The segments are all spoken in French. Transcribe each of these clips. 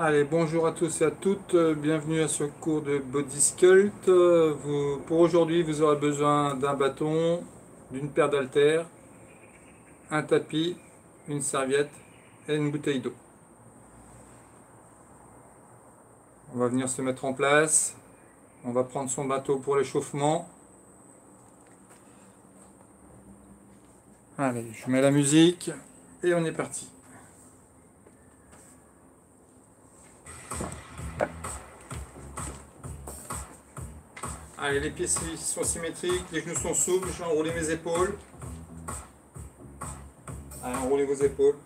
Allez, bonjour à tous et à toutes, euh, bienvenue à ce cours de Body Sculpt. Euh, pour aujourd'hui, vous aurez besoin d'un bâton, d'une paire d'haltères, un tapis, une serviette et une bouteille d'eau. On va venir se mettre en place. On va prendre son bateau pour l'échauffement. Allez, je mets la musique et on est parti. Allez, les pieds sont symétriques, les genoux sont souples, je vais enrouler mes épaules. Allez, enroulez vos épaules.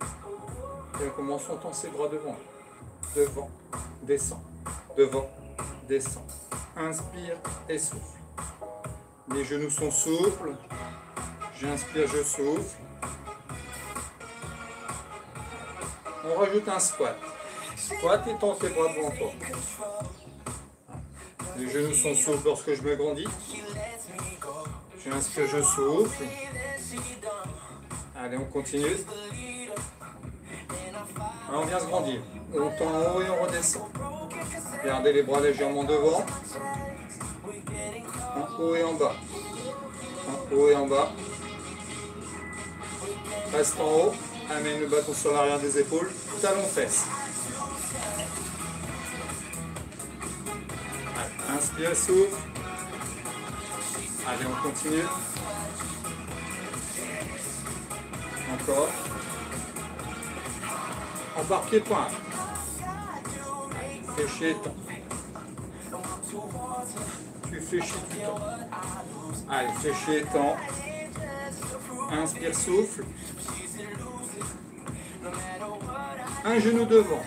Et on commence, on tend ses bras devant. Devant, descend, devant, descend. Inspire et souffle. Les genoux sont souples. J'inspire, je souffle. On rajoute un squat. Squat et tends tes bras devant toi. Les genoux sont souples lorsque je me grandis. J'inspire, je souffle. Allez, on continue. On vient se grandir. On tend en haut et on redescend. Gardez les bras légèrement devant. En haut et en bas. En haut et en bas. Reste en haut. Amène le bâton sur l'arrière des épaules. Talon Inspire, souffle. Allez, on continue. Encore. On part pied-point. Fléchis et tends. Tu fléchis, tends. Allez, fléchis tends. Inspire, souffle. Un genou devant.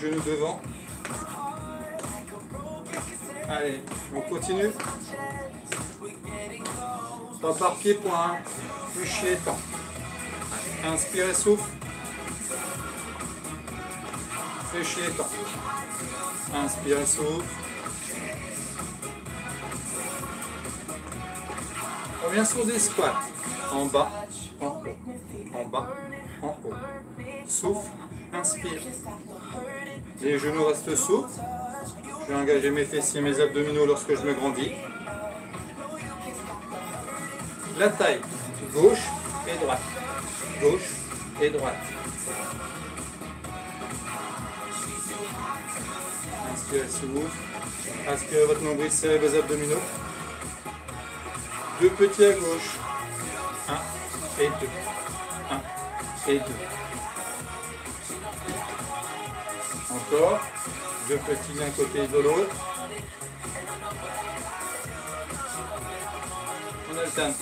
Genou devant. Allez, on continue. Pas par pied, point. Fléchis et tends. Inspire et souffle. Fléchis et tends. Inspire et souffle. On vient sur des squats. En bas, en haut. En bas, en haut. Souffle, inspire. Les genoux restent souples. Je vais engager mes fessiers, mes abdominaux lorsque je me grandis. La taille, gauche et droite. Gauche et droite. Inspirez, souffle. Aspirez votre nombril, serrez vos abdominaux. Deux petits à gauche. Un et deux. Un et deux. Encore. Deux petits d'un côté et de l'autre. On alterne.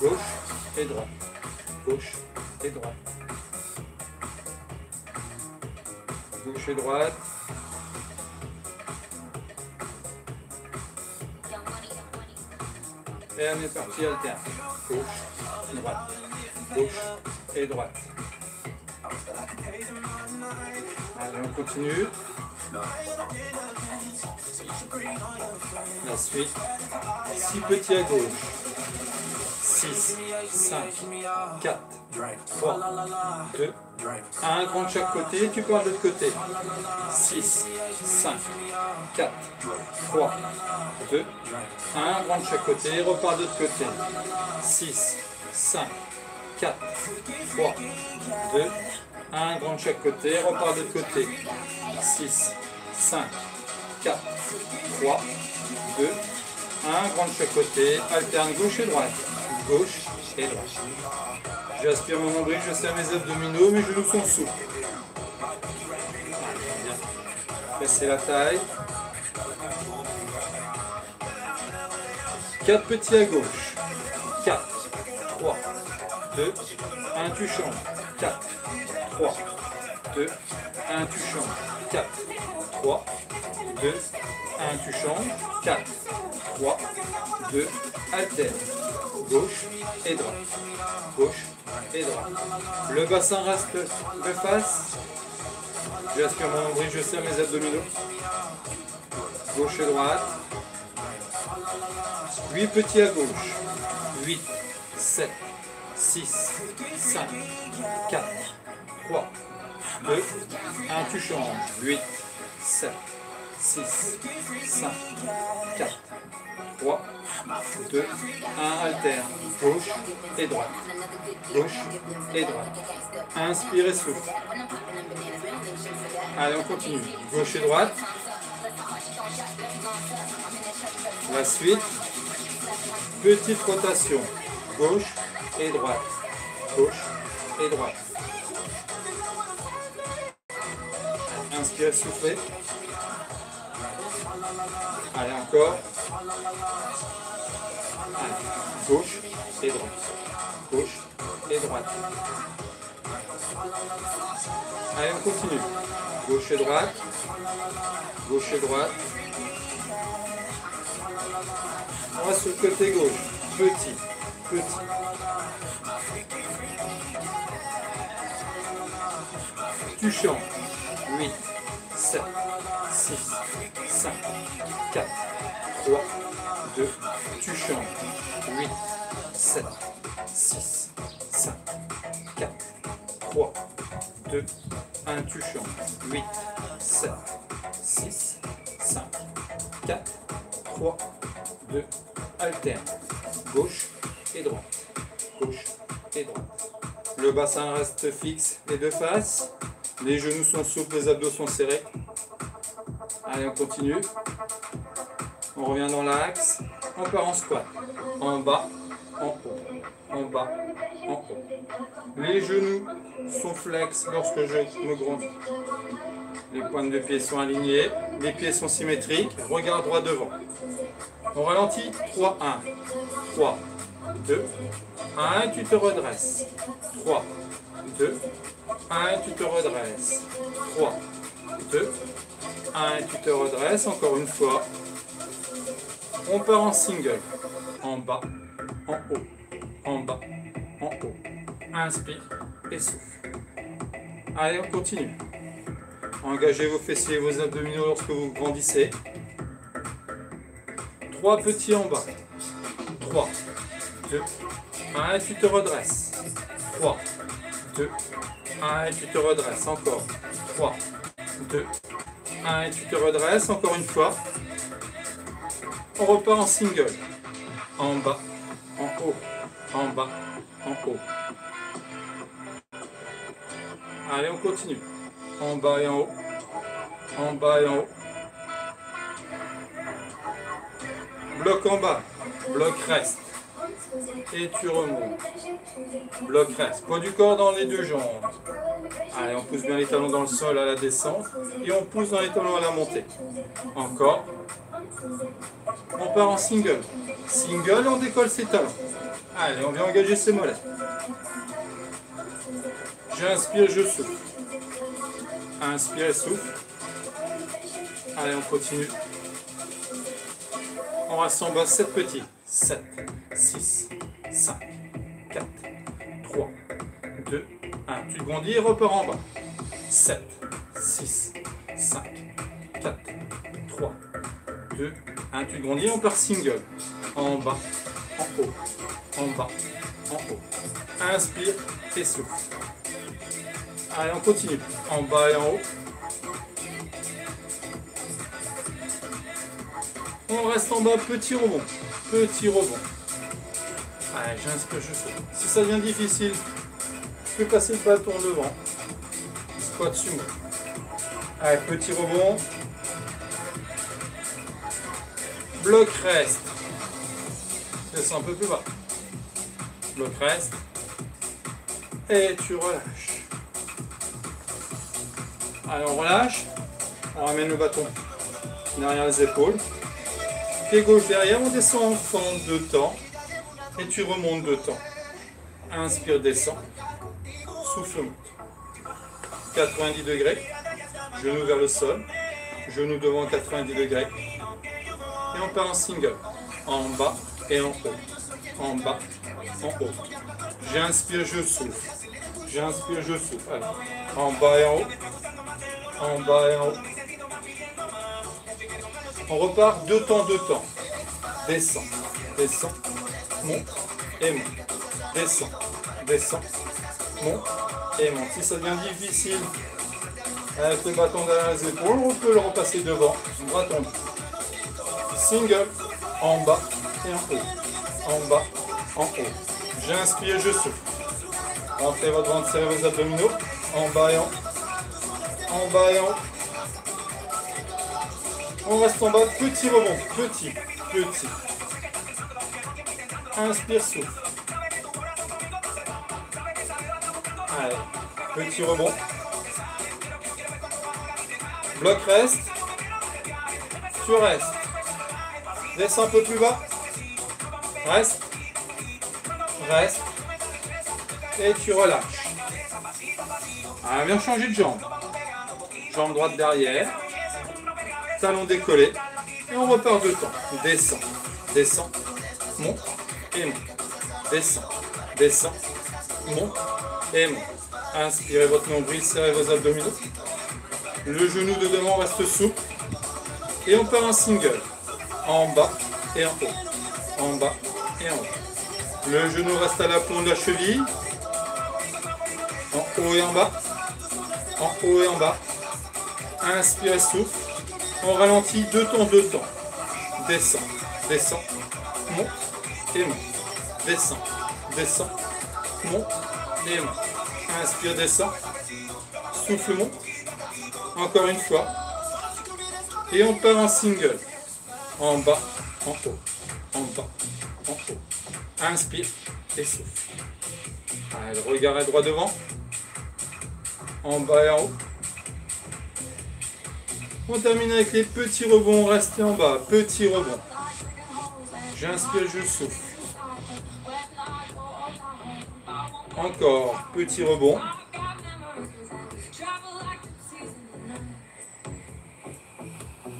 Gauche et droite. Gauche et droite. Gauche et droite. Et on est parti alterne. Gauche, droite. Gauche et droite. Allez, on continue. La suite. 6 petits à gauche. 6, 5, 4, 3, 2, 1 grand de chaque côté. Tu pars de l'autre côté. 6, 5, 4, 3, 2, 1 grand de chaque côté. Repars de l'autre côté. 6, 5, 4, 3, 2, 1 grand de chaque côté. Repars de l'autre côté. 6, 5, 4, 3, 2, 1 grand de chaque côté. Alterne gauche et droite. Gauche et droite. J'aspire mon nombril, je serre mes abdominaux, mes genoux sont souples. Baissez la taille. 4 petits à gauche. 4, 3, 2, 1, tu changes. 4, 3, 2, 1, tu changes. 4, 3, 2, 1, tu changes. 4, 3, 2, alterne. Gauche et droite. Gauche et droite. Le bassin reste de face. J'aspire mon nombril, je serre mes abdominaux. Gauche et droite. 8 petits à gauche. 8, 7, 6, 6, 5, 4, 3, 2, 1, tu changes. 8, 7, 6, 5, 4, 3, 2, 1, alterne. Gauche et droite. Gauche et droite. Inspire et souffle. Allez, on continue. Gauche et droite. La suite. Petite rotation. Gauche et droite. Gauche et droite. Inspirez, soufflez. Allez, encore. Gauche et droite. Gauche et droite. Allez, on continue. Gauche et droite. Gauche et droite. On va sur le côté gauche. Petit, petit. Tu chantes. 8, 7, 6, 5, 4, 3, 2. Tu chantes. 8, 7, 6, 5, 4, 3, 2, 1. Tu chantes. 8, 7, 6, 5, 4, 3, 2. Alterne. Gauche et droite. Gauche et droite. Le bassin reste fixe les deux faces. Les genoux sont souples, les abdos sont serrés. Allez, on continue. On revient dans l'axe. On part en squat. En bas, en haut. En bas, en haut. Les genoux sont flex lorsque je me grandis. Les pointes de pied sont alignées. Les pieds sont symétriques. Regard droit devant. On ralentit. 3, 1. 3, 2, 1. Tu te redresses. 3, 2, 1, tu te redresses. 3, 2, 1, tu te redresses. Encore une fois. On part en single. En bas, en haut, en bas, en haut. Inspire et souffle. Allez, on continue. Engagez vos fessiers et vos abdominaux lorsque vous grandissez. Trois petits en bas. 3, 2, 1, tu te redresses. 3, 2, 1 et tu te redresses. Encore. 3, 2, 1 et tu te redresses. Encore une fois. On repart en single. En bas, en haut, en bas, en haut. Allez, on continue. En bas et en haut. En bas et en haut. Bloc en bas. Bloc reste. Et tu remontes. Bloc reste. Poids du corps dans les deux jambes. Allez, on pousse bien les talons dans le sol à la descente. Et on pousse dans les talons à la montée. Encore. On part en single. Single, on décolle ses talons. Allez, on vient engager ses mollets. J'inspire, je souffle. Inspire souffle. Allez, on continue. On bas 7 petits. 7, 6, 5, 4, 3, 2, 1. Tu grandis et repars en bas. 7, 6, 5, 4, 3, 2, 1. Tu grandis, on part single. En bas, en haut, en bas, en haut. Inspire et souffle. Allez, on continue. En bas et en haut. On reste en bas, petit rebond. Petit rebond. Allez, j'inspire, je saute. Si ça devient difficile, je peux passer le bâton devant. Squat sumo. Allez, petit rebond. Bloc reste. Descends un peu plus bas. Bloc reste. Et tu relâches. Allez, on relâche. On ramène le bâton derrière les épaules. Pied gauche derrière, on descend en fente de temps. Et tu remontes de temps. Inspire, descend. Souffle, monte. 90 degrés. Genou vers le sol. Genou devant 90 degrés. Et on part en single. En bas et en haut. En bas, en haut. J'inspire, je souffle. J'inspire, je souffle. En bas et en haut. En bas et en haut. On repart deux temps, deux temps. Descend, descend, monte et monte. Descend, descend, monte et monte. Si ça devient difficile avec le bâton derrière les épaules, on peut le repasser devant, bras tendu. Single, en bas et en haut. En bas, en haut. J'inspire, je souffle. Rentrez votre ventre, serrez vos abdominaux. En bas et en haut. En bas et en haut. On reste en bas, petit rebond, petit, petit. Inspire, souffle. Allez, petit rebond. Bloc reste. Tu restes. Descends un peu plus bas. Reste. Reste. Et tu relâches. Allez, viens changer de jambe. Jambe droite derrière. Talon décollé. Et on repart de temps. Descends. Descends. Monte. Et monte. Descends. Descends. Monte. Et monte. Inspirez votre nombril, serrez vos abdominaux. Le genou de devant reste souple. Et on part en single. En bas et en haut. En bas et en haut. Le genou reste à la pointe de la cheville. En haut et en bas. En haut et en bas. Inspirez, souffle. On ralentit deux temps, deux temps. Descend, descend, monte et monte. Descend, descend, monte et monte. Inspire, descend. Souffle, monte. Encore une fois. Et on part en single. En bas, en haut. En bas, en haut. Inspire et souffle. Allez, regardez droit devant. En bas et en haut. On termine avec les petits rebonds. Restez en bas. Petit rebond. J'inspire, je souffle. Encore. Petit rebond.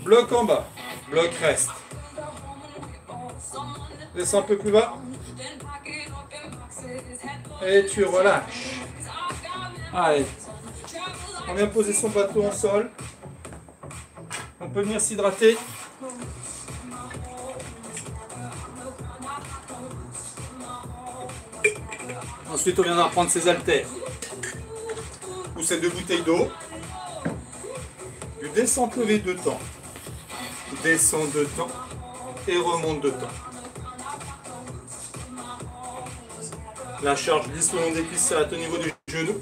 Bloc en bas. Bloc reste. Descends un peu plus bas. Et tu relâches. Allez. On vient poser son bateau en sol. On peut venir s'hydrater. Ensuite, on viendra prendre ses haltères ou ces deux bouteilles d'eau. Du descente levé de temps. Descend de temps et remonte de temps. La charge glisse le long des cuisses, au niveau du genou.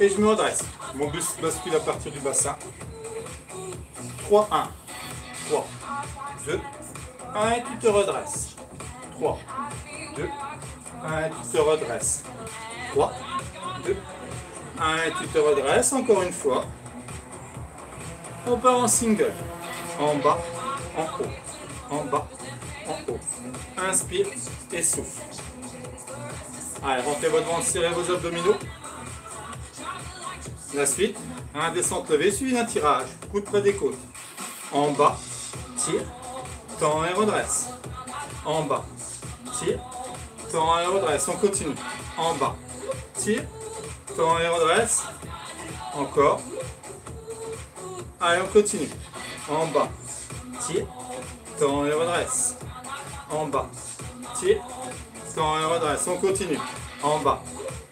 Et je me redresse. Mon buste bascule à partir du bassin. 3, 1. 3, 2, 1 et tu te redresses. 3, 2, 1 et tu te redresses. 3, 2, 1 et tu te redresses. Encore une fois. On part en single. En bas, en haut. En bas, en haut. Inspire et souffle. Allez, rentrez votre ventre, serrez vos abdominaux. La suite, un descente levée suivi d'un tirage. Coude près des côtes. En bas, tire, tend et redresse. En bas, tire, tend et redresse. On continue. En bas, tire, tend et redresse. Encore. Allez, on continue. En bas, tire, tend et redresse. En bas, tire, tend et redresse. On continue. En bas,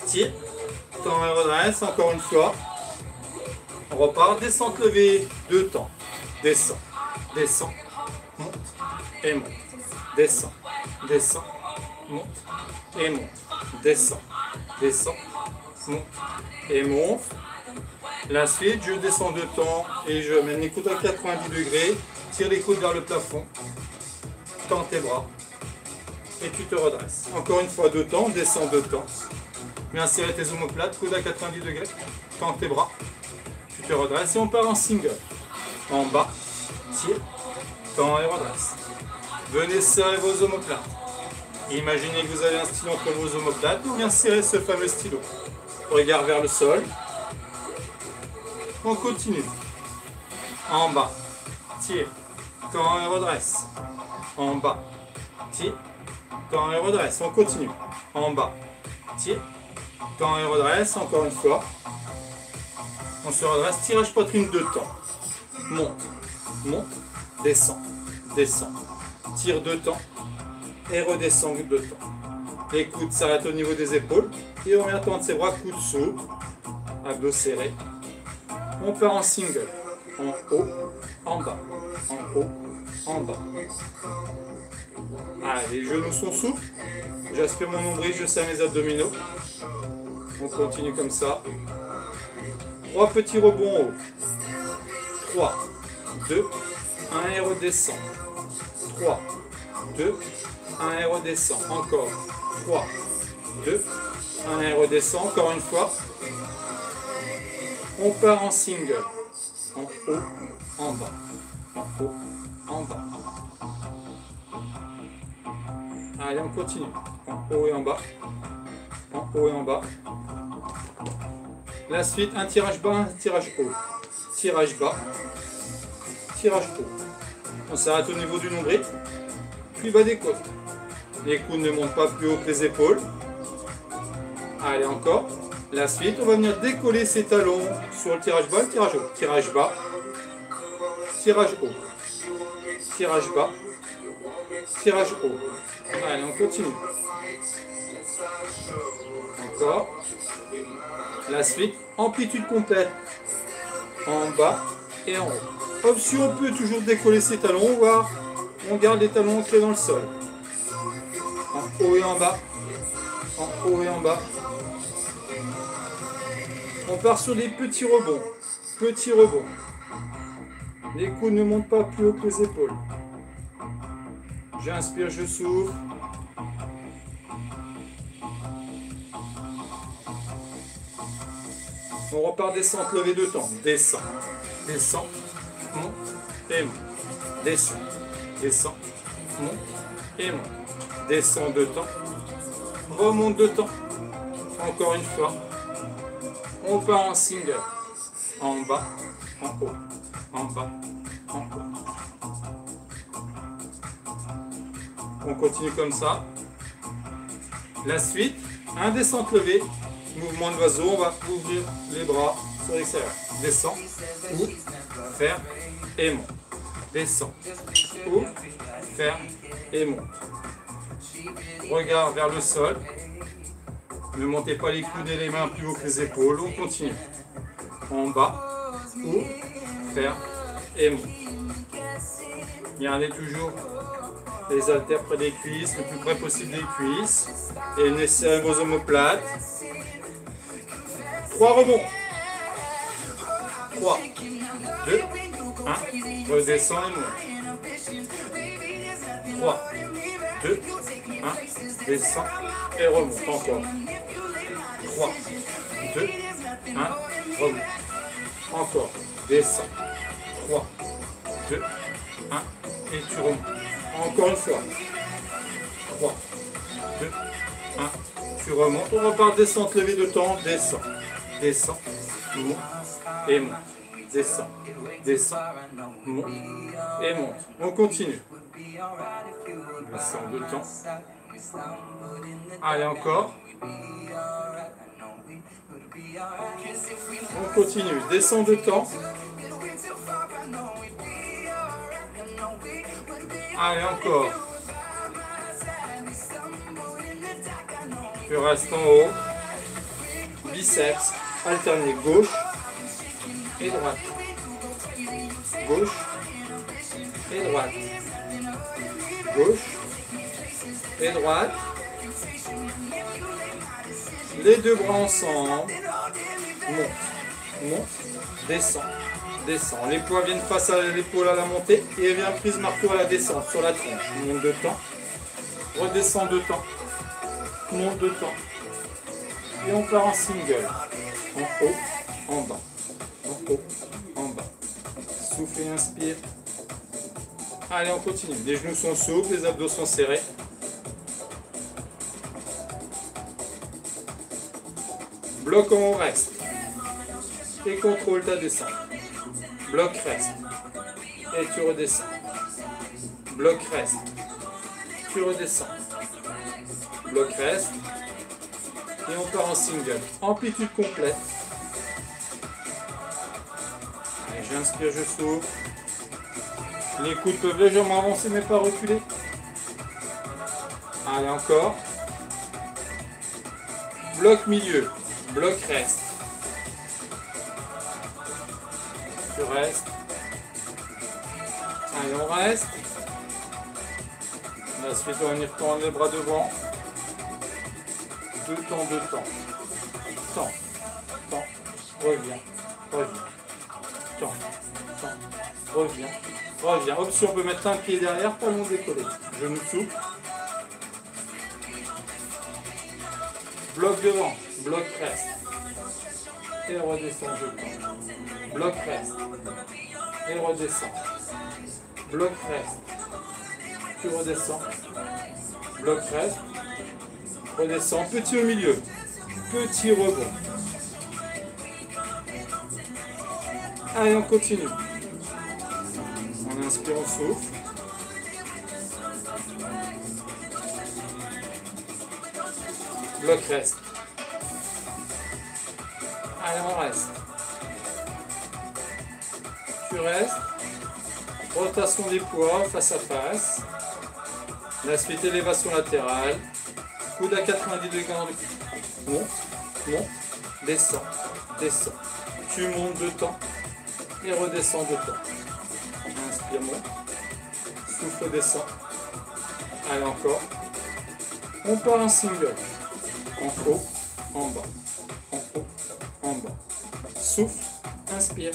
tire, tend et redresse. Encore une fois. On repart. Descente levée. Deux temps. Descend, descend, monte et monte. Descend, descend, monte et monte. Descend, descend, monte et monte. La suite, je descends de temps et je mène les coudes à 90 degrés. Tire les coudes vers le plafond. Tends tes bras. Et tu te redresses. Encore une fois, deux temps, descends de temps. Viens serrer tes omoplates, coudes à 90 degrés. Tends tes bras. Tu te redresses et on part en single en bas, tire, tend et redresse. Venez serrer vos omoplates. Imaginez que vous avez un stylo entre vos omoplates ou bien serrer ce fameux stylo. Regard vers le sol. On continue. En bas, tire, tend et redresse. En bas, tire, tend et redresse. On continue. En bas, tire, tend et redresse. Encore une fois. On se redresse. Tirage poitrine de temps monte, monte, descend, descend. Tire deux temps et redescend deux temps. Les coudes au niveau des épaules. Et on vient tendre ses bras, coudes souples, abdos serrés. On part en single. En haut, en bas. En haut, en bas. Allez, les genoux sont souples. J'aspire mon nombril, je serre mes abdominaux. On continue comme ça. Trois petits rebonds en haut. 3, 2, 1 et redescend. 3, 2, 1 et redescend. Encore. 3, 2, 1 et redescend. Encore une fois. On part en single. En haut, en bas. En haut, en bas. Allez, on continue. En haut et en bas. En haut et en bas. La suite, un tirage bas, un tirage haut. Tirage bas, tirage haut. On s'arrête au niveau du nombril, puis bas des côtes. Les coudes ne montent pas plus haut que les épaules. Allez, encore. La suite, on va venir décoller ses talons sur le tirage bas, le tirage haut. Tirage bas, tirage haut. Tirage bas, tirage haut. Allez, on continue. Encore. La suite, amplitude complète. En bas et en haut. Option, on peut toujours décoller ses talons. On va, on garde les talons ancrés dans le sol. En haut et en bas. En haut et en bas. On part sur des petits rebonds. Petits rebonds. Les coudes ne montent pas plus haut que les épaules. J'inspire, je souffle. On repart descente, lever de temps. Descend, descend, monte et monte. Descend, descend, monte et monte. Descend de temps, remonte de temps. Encore une fois. On part en single. En bas, en haut, en bas, en haut. On continue comme ça. La suite, un descente levé, mouvement de l'oiseau, on va ouvrir les bras sur l'extérieur. Descend, ouvre, ferme et monte. Descend, ouvre, ferme et monte. Regard vers le sol. Ne montez pas les coudes et les mains plus haut que les épaules. On continue. En bas, ouvre, ferme et monte. Gardez toujours les haltères près des cuisses, le plus près possible des cuisses. Et laissez vos omoplates. 3 rebonds. 3, 2, 1. Redescends et monte. 3, 2, 1. Descends et remonte. Encore. 3, 2, 1. Remonte. Encore. Descends. 3, 2, 1. Et tu remontes. Encore une fois. 3, 2, 1. Tu remontes. On repart descente levée de temps. Descends descend, monte et monte. Descend, descend, monte et monte. On continue. Descend de temps. Allez, encore. On continue. Descend de temps. Allez, encore. Tu restes en haut. Biceps alterner gauche et droite. Gauche et droite. Gauche et droite. Les deux bras ensemble. Monte, monte, descend, descend. Les poids viennent face à l'épaule à la montée et vient prise marteau à la descente sur la tronche. Monte de temps, redescend de temps, monte de temps. Et on part en single en haut, en bas, en haut, en bas. Souffle et inspire. Allez, on continue. Les genoux sont souples, les abdos sont serrés. Bloc en reste. Et contrôle ta descente. Bloc, reste. Et tu redescends. Bloc, reste. Tu redescends. Bloc, reste et part en single. Amplitude complète. Allez, j'inspire, je souffle. Les coudes peuvent légèrement avancer mais pas reculer. Allez, encore. Bloc milieu. Bloc reste. Tu restes. Allez, on reste. Ensuite, on y retourne les bras devant. Deux temps, deux temps. Temps. Temps. Reviens. Reviens. Temps. Temps. Reviens. Reviens. Option, on peut mettre un pied derrière, pas long décollé. Genou souple. Bloc devant. Bloc reste. Et redescend deux temps. Bloc reste. Et redescend. Bloc reste. Tu redescends. Bloc reste. Redescends. Petit au milieu. Petit rebond. Allez, on continue. On inspire, on souffle. Bloc reste. Allez, on reste. Tu restes. Rotation des poids face à face. La suite élévation latérale. Coude à 90 degrés le Monte, monte, descend, descend. Tu montes de temps et redescends de temps. Inspire, monte. Souffle, descend. Allez, encore. On part en single. En haut, en bas. En haut, en bas. Souffle, inspire.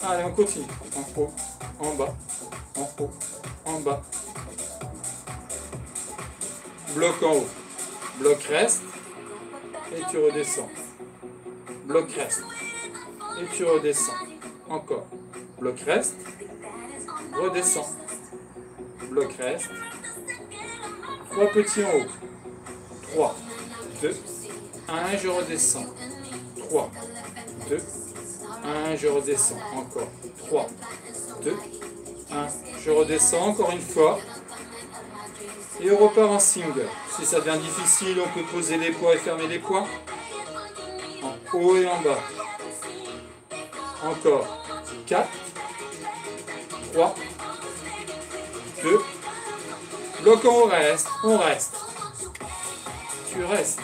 Allez, on continue. En haut, en bas. En haut, en bas. Bloc en haut. Bloc reste. Et tu redescends. Bloc reste. Et tu redescends. Encore. Bloc reste. Redescends. Bloc reste. Trois petits en haut. 3, 2, 1, je redescends. 3, 2, 1, je redescends. Encore. 3, 2, 1, je redescends encore une fois. Et on repart en single. Si ça devient difficile, on peut poser les poids et fermer les poids. En haut et en bas. Encore. 4, 3, 2, bloc on reste, on reste. Tu restes.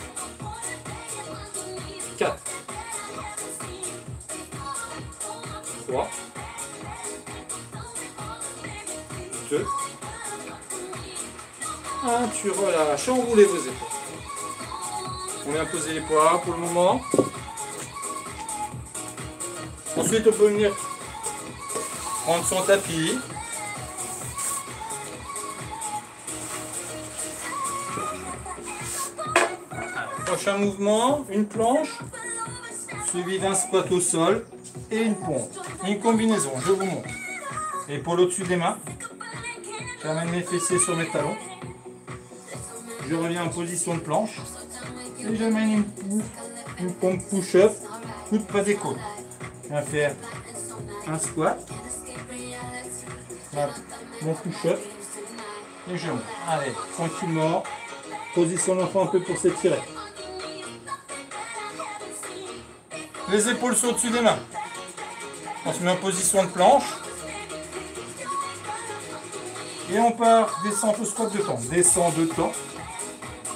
1, tu relâches, enroulez vos épaules. On vient poser les poids pour le moment. Ensuite, on peut venir prendre son tapis. Prochain mouvement, une planche, suivi d'un squat au sol et une pompe. Une combinaison, je vous montre. Épaule au-dessus des mains. J'amène mes fessiers sur mes talons. Je reviens en position de planche. Et j'amène une, une pompe push-up, coude pas d'épaule. Je vais faire un squat. Mon push-up. Et je monte. Allez, tranquillement. Position d'enfant un peu pour s'étirer. Les épaules sont au-dessus des mains. On se met en position de planche. Et on part descend au squat de temps. Descend de temps.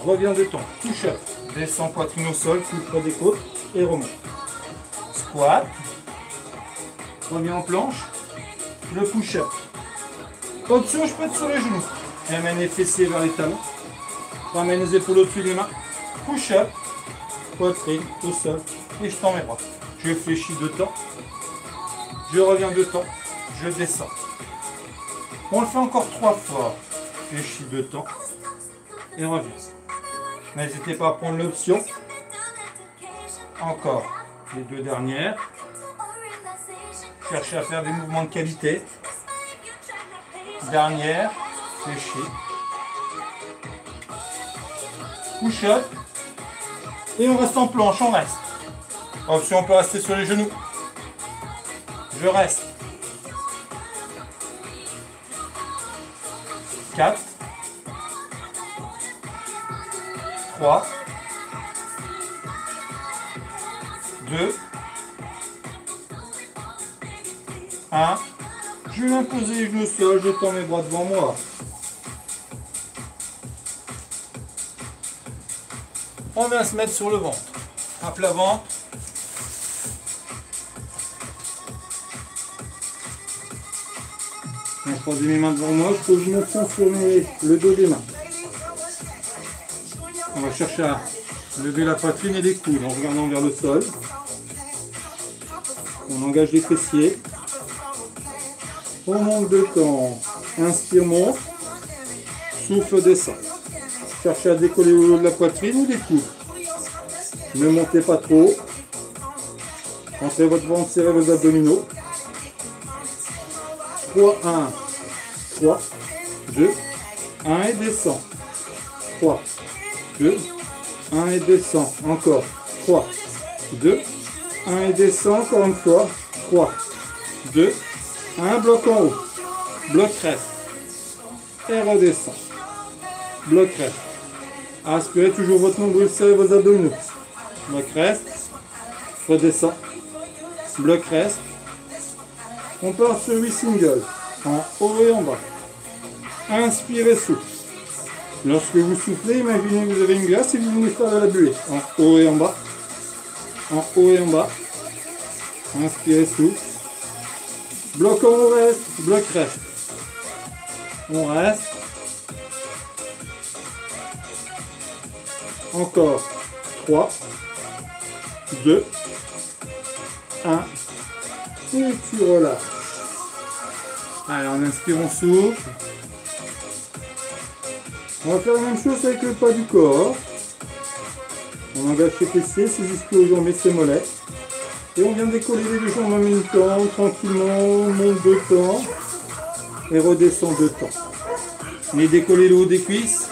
Revient de temps. Push-up. Descend poitrine au sol, coup près des côtes et remonte. Squat. Revient en planche. Le push-up. Option, je peux sur les genoux. Ramène les fessiers vers les talons. Ramène les épaules au-dessus des mains. Push-up. Poitrine au sol. Et je tends mes bras. Je fléchis de temps. Je reviens de temps. Je descends. On le fait encore trois fois. Fléchis de temps. Et reviens. N'hésitez pas à prendre l'option. Encore les deux dernières. Cherchez à faire des mouvements de qualité. Dernière. Fléchis. Push-up. Et on reste en planche, on reste. Option, on peut rester sur les genoux. Je reste. 4. 3. 2. 1. Je vais imposer les genoux au sol, je tends mes bras devant moi. On vient se mettre sur le ventre. À plat ventre. Je pose mes mains devant moi, je pose poing sur le dos des mains. Chercher à lever la poitrine et les coudes en regardant vers le sol. On engage les fessiers. On manque de temps. Inspire, monte. Souffle, descend. Cherchez à décoller au haut de la poitrine ou des coudes. Ne montez pas trop. Entrez votre ventre, serrez vos abdominaux. 3, 1, 3, 2, 1 et descend. 3, 2, 1 et descend. Encore. 3, 2, 1 et descend. Encore une fois. 3, 2, 1. Bloc en haut. Bloc reste. Et redescend. Bloc reste. Aspirez toujours votre nombril, serrez vos abdominaux. Bloc reste. Redescend. Bloc reste. On part sur 8 singles, en haut et en bas. Inspirez, souffle. Lorsque vous soufflez, imaginez que vous avez une glace et vous venez faire de la buée. En haut et en bas. En haut et en bas. Inspirez, souffle. Bloc on reste, bloc reste. On reste. Encore. 3, 2, 1. Et tu relâches. Allez, on inspire, on souffle. On va faire la même chose avec le pas du corps. On engage ses fessiers, ses ischios aux jambes et ses mollets. Et on vient décoller les deux jambes en même temps, tranquillement, on monte deux temps et redescend deux temps. On est décoller le haut des cuisses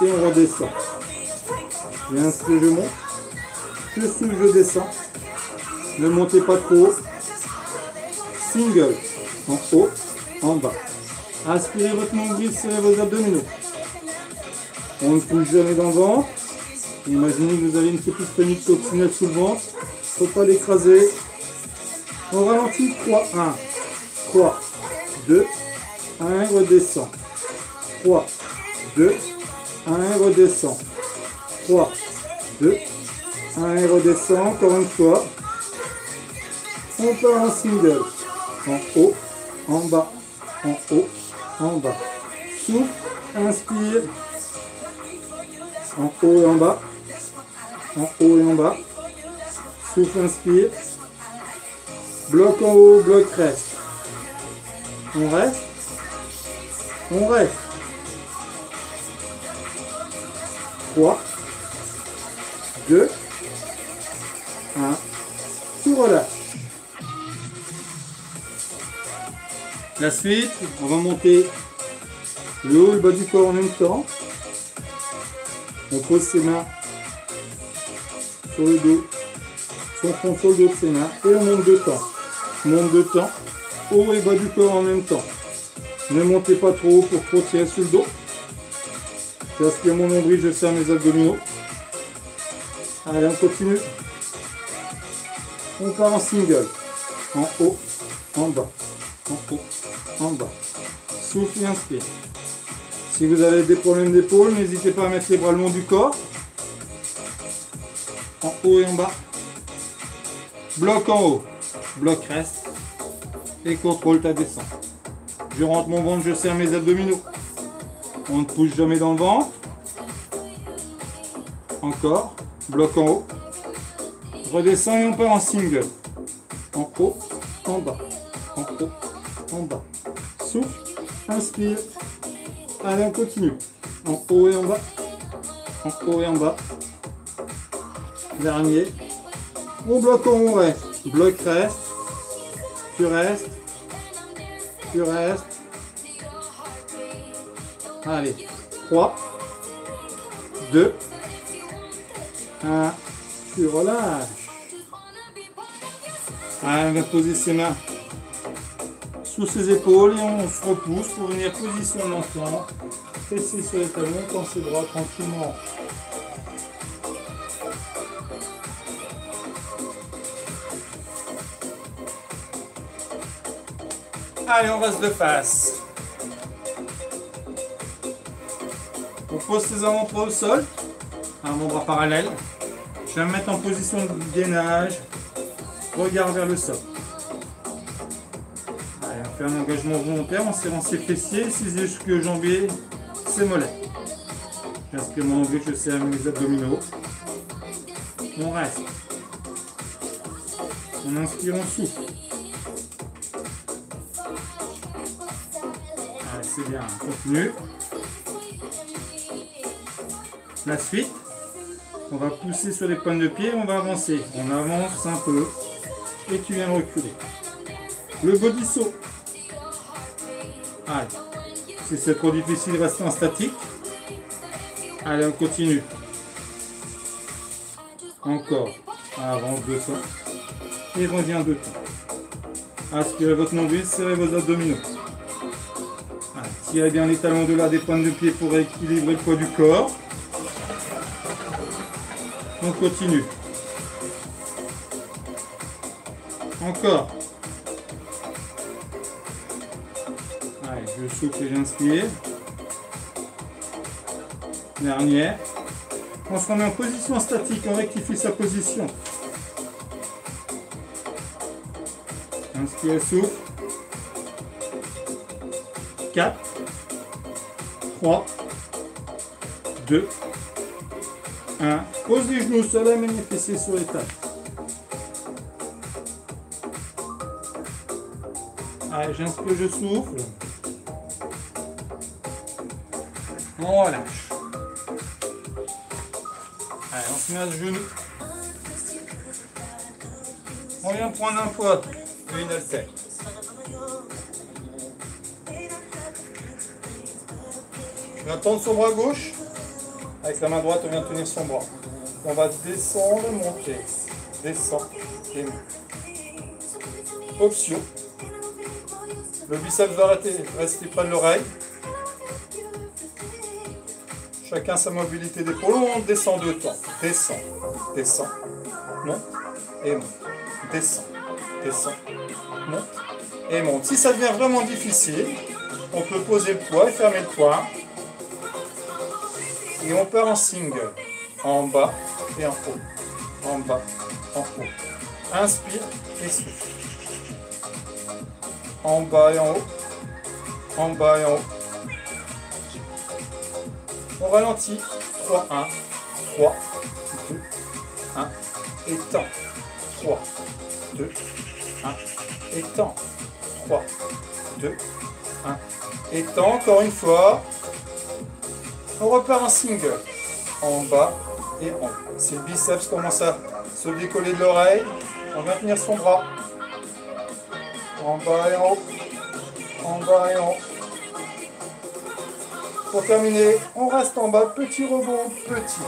et on redescend. J'inspire, je monte. Je je descends. Ne montez pas trop. Single. En haut, en bas. Aspirez votre nombril, serrez vos abdominaux. On ne touche jamais dans le ventre. Imaginez que vous avez une petite panique coccinelle sous le ventre. Il ne faut pas l'écraser. On ralentit. 3, 1, 3, 2, 1, redescend. 3, 2, 1, redescend. 3, 2, 1, redescend. Encore une fois. On part en single. En haut, en bas, en haut, en bas. Souffle, inspire. En haut et en bas. En haut et en bas. Souffle, inspire. Bloc en haut, bloc reste. On reste. On reste. 3, 2, 1. Tu relâches. La suite, on va monter le haut et le bas du corps en même temps. On pose ses mains sur le dos, son front sur le dos de ses mains et on monte deux temps. Monte deux temps, haut et bas du corps en même temps. Ne montez pas trop haut pour trop tirer sur le dos. J'aspire mon nombril, je serre mes abdominaux. Allez, on continue. On part en single. En haut, en bas, en haut, en bas. Souffle et inspire. Si vous avez des problèmes d'épaule, n'hésitez pas à mettre les bras le long du corps. En haut et en bas. Bloc en haut. Bloc reste. Et contrôle ta descente. Je rentre mon ventre, je serre mes abdominaux. On ne pousse jamais dans le ventre. Encore. Bloc en haut. Redescend et on part en single. En haut, en bas. En haut, en bas. Souffle, inspire. Allez, on continue. En haut et en bas. En haut et en bas. Dernier. On bloque haut, reste. Bloc reste. Tu restes. Tu restes. Allez. 3, 2, 1. Tu relâches. Allez, on va poser ses mains ses épaules et on se repousse pour venir position l'enfant. Fessez sur les talons, tend ses bras tranquillement. Allez, on reste de face. On pose ses avant-bras au sol. à mon bras parallèle. Je vais me mettre en position de gainage. Regard vers le sol. On un engagement volontaire en serrant ses fessiers, ses yeux jambiers, ses mollets. J'inspire mon anglais, je serre mes abdominaux. On reste. On inspire, on souffle. Allez, c'est bien, on continue. La suite, on va pousser sur les pointes de pied, on va avancer. On avance un peu et tu viens reculer. Le body saut. Allez, si c'est trop difficile, reste en statique. Allez, on continue. Encore. Avance deux temps. Et revient deux temps. Aspirez votre nombril, serrez vos abdominaux. tirez bien les talons de là des pointes de pied pour équilibrer le poids du corps. On continue. Encore. J'inspire. Dernière. On se remet en position statique, on rectifie sa position. Inspire, souffle. 4, 3, 2, 1. Pose les genoux sur la main et fessiers sur les tables. Allez, j'inspire, je souffle. On relâche. Allez, on se met à genoux. On vient prendre un poids, une haltère. On va tendre son bras gauche. Avec la main droite, on vient tenir son bras. On va descendre, monter. Descendre et. Option. Le biceps va rester près de l'oreille. Chacun sa mobilité d'épaule. On descend deux temps. Descend, descend, monte et monte. Descend, descend, monte et monte. Si ça devient vraiment difficile, on peut poser le poids et fermer le poids. Et on part en single. En bas et en haut. En bas, en haut. Inspire et. En bas et en haut. En bas et en haut. On ralentit. 3, 1, 3, 2, 1. Étend. 3, 2, 1. Étend. 3, 2, 1. Étend encore une fois. On repart en single. En bas et en haut. Si le biceps commence à se décoller de l'oreille, on vient tenir son bras. En bas et en haut. En bas et en haut. Pour terminer, on reste en bas, petit rebond, petit.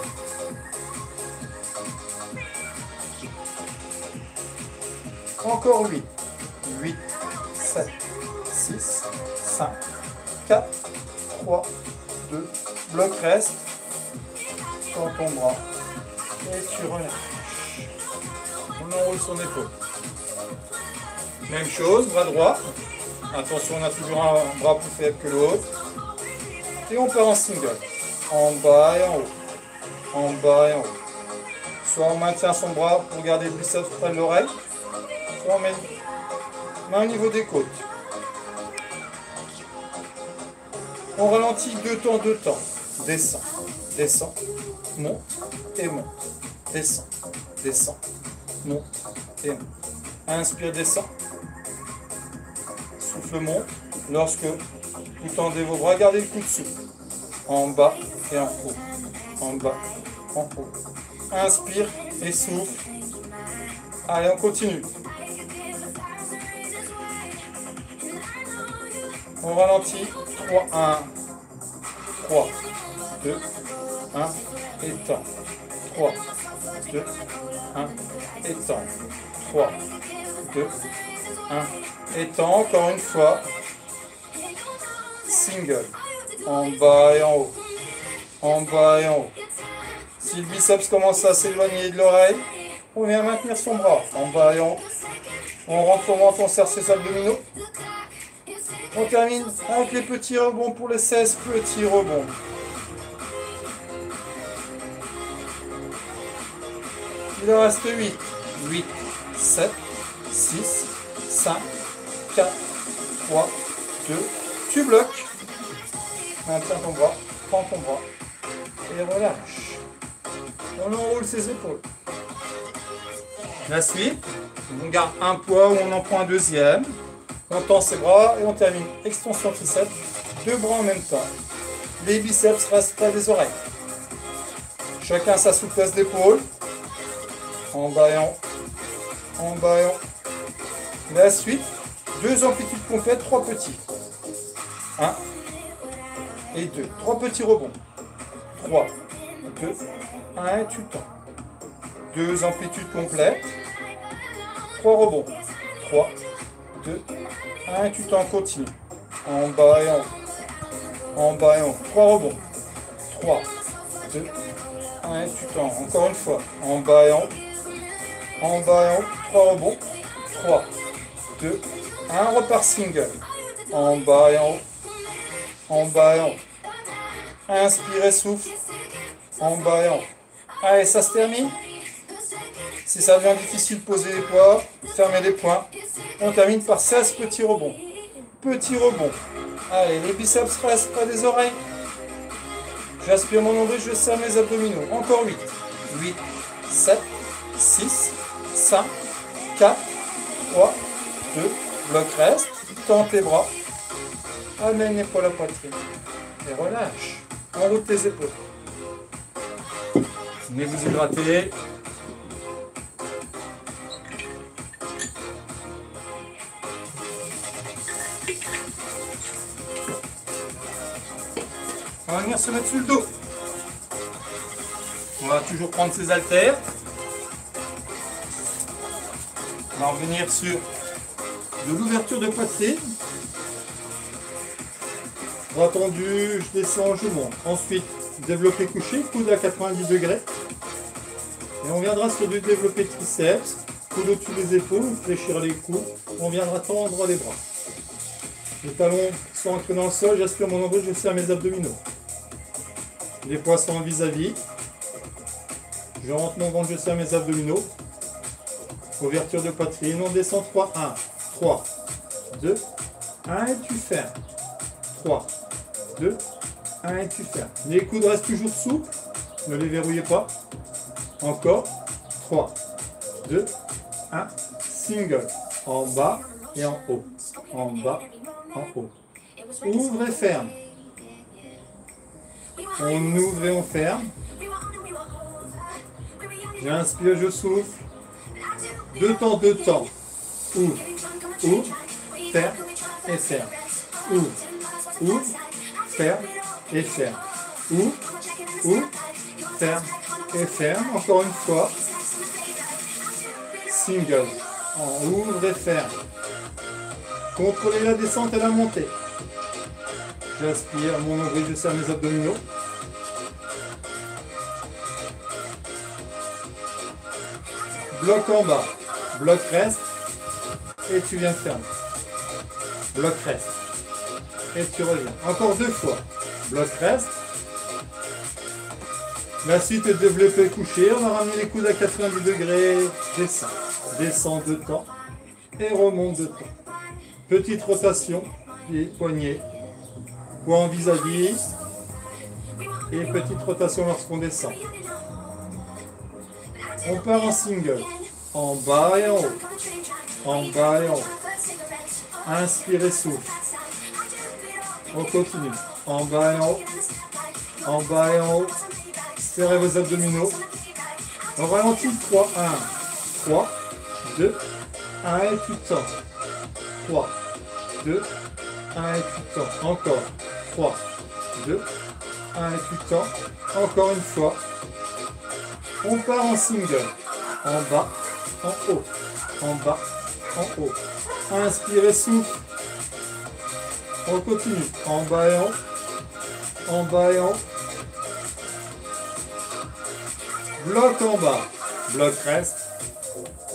Encore 8. 8, 7, 6, 5, 4, 3, 2, bloc reste. Sur ton bras. Et tu relâches. On enroule son épaule. Même chose, bras droit. Attention, on a toujours un bras plus faible que l'autre. Et on part en single. En bas et en haut. En bas et en haut. Soit on maintient son bras pour garder le biceps près de l'oreille. Soit on met main au niveau des côtes. On ralentit deux temps, deux temps. Descend, descend, monte et monte. Descend, descend, monte et monte. Inspire, descend. Souffle, monte. Lorsque vous tendez vos bras, gardez le coup de souffle. En bas et en haut. En bas, en haut. Inspire et souffle. Allez, on continue. On ralentit. 3, 1, 3, 2, 1, étend. 3, 2, 1, étend. 3, 2, 1, étend. Encore une fois. En bas et en haut. En bas et en haut. Si le biceps commence à s'éloigner de l'oreille, on vient maintenir son bras. En bas et en haut. On rentre, on rentre, on serre ses abdominaux. On termine avec les petits rebonds pour les 16 petits rebonds. Il en reste 8. 8, 7, 6, 5, 4, 3, 2. Tu bloques. Maintiens ton bras. Prends ton bras. Et relâche. On enroule ses épaules. La suite, on garde un poids ou on en prend un deuxième. On tend ses bras et on termine. Extension triceps, deux bras en même temps. Les biceps restent près des oreilles. Chacun sa souplesse d'épaule. En et en en La suite, deux amplitudes complètes, trois petits. Un et deux. Trois petits rebonds. Trois, deux, un et tu tends. Deux amplitudes complètes. Trois rebonds. Trois, deux, un et tu tends. Continue. En bas et en haut. En bas et en haut. Trois rebonds. Trois, deux, un et tu tends. Encore une fois. En bas et en haut. En bas et en haut. Trois rebonds. Trois, deux, un. Repart single. En bas et en haut. En bas en. Inspirez, souffle. En bas. Allez, ça se termine. Si ça devient difficile, posez les poids, fermez les poings. On termine par 16 petits rebonds. Petits rebonds. Allez, les biceps restent près des oreilles. J'aspire mon nombril, je serre mes abdominaux. Encore 8. 8, 7, 6, 5, 4, 3, 2, bloc reste. Tends tes bras. Amène l'épaule à poitrine. Et relâche. Enroute tes épaules. Venez vous hydrater. On va venir se mettre sur le dos. On va toujours prendre ses haltères. On va revenir sur de l'ouverture de poitrine. Bras tendu, je descends, je monte. Ensuite, développé couché, coude à 90 degrés. Et on viendra sur du développé triceps, coude au-dessus des épaules, fléchir les coudes. On viendra tendre les bras. Les talons sont ancrés dans le sol, j'aspire mon nombril, je serre mes abdominaux. Les poids sont vis-à-vis. Je rentre mon ventre, je serre mes abdominaux. Ouverture de poitrine, on descend 3, 1, 3, 2, 1 et tu fermes. 3, 2, 1 et tu fermes. Les coudes restent toujours souples, ne les verrouillez pas. Encore, 3, 2, 1, single. En bas et en haut. En bas, en haut. Ouvre et ferme. On ouvre et on ferme. J'inspire, je souffle. Deux temps, deux temps. Ouvre, ouvre, ferme et ferme. Ouvre, ouvre, ferme et ferme. Ouvre, ouvre, ferme et ferme. Encore une fois. Single. On ouvre et ferme. Contrôlez la descente et la montée. J'aspire mon nombril, je serre mes abdominaux. Bloc en bas. Bloc reste. Et tu viens fermer. Bloc reste. Et tu reviens. Encore deux fois. Bloc reste. La suite est développé couché. On va ramener les coudes à 90 degrés. Descend. Descend de temps. Et remonte de temps. Petite rotation. Et poignet. Point vis-à-vis. Et petite rotation lorsqu'on descend. On part en single. En bas et en haut. En bas et en haut. Inspirez, souffle. On continue. En bas et en haut. En bas et en haut. Serrez vos abdominaux. On ralentit 3, 1, 3, 2, 1 et tu tends. 3, 2, 1 et tu tends. Encore. 3, 2, 1 et tu tends. Encore une fois. On part en single. En bas, en haut. En bas, en haut. Inspirez, souffle. On continue. En bas et en haut. Bloc en bas. Bloc reste.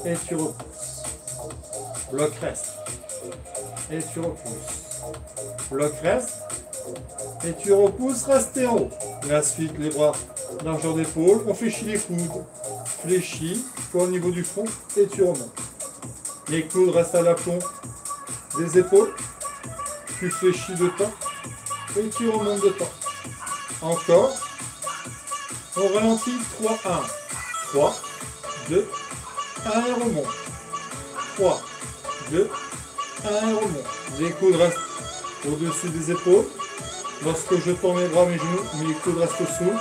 Et tu repousses. Bloc reste. Et tu repousses. Bloc reste. Et tu repousses, restez en haut. La suite, les bras, largeur d'épaule. On fléchit les coudes. fléchis, poids au niveau du front et tu remontes. Les coudes restent à l'aplomb des épaules. Tu fléchis de temps et tu remontes de temps. Encore. On ralentit 3, 1. 3, 2, 1 et remonte. 3, 2, 1 et remonte. Les coudes restent au-dessus des épaules. Lorsque je tends mes bras, mes genoux, mes coudes restent sous.